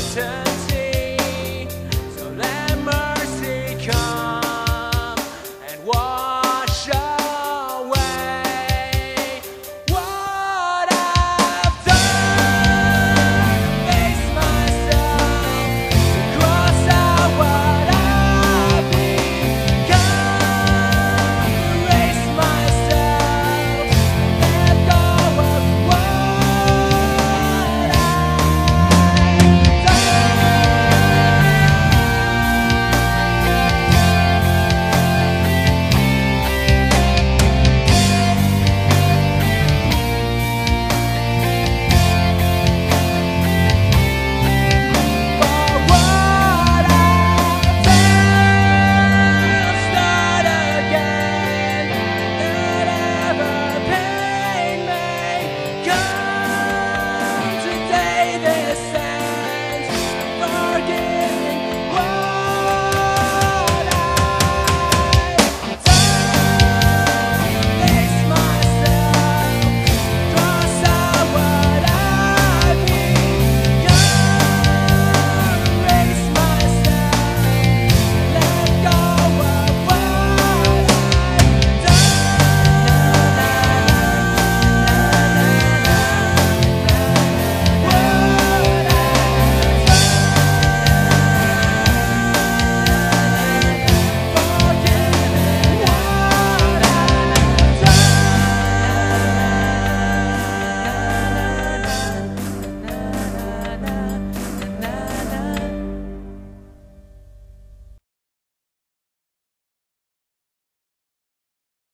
天。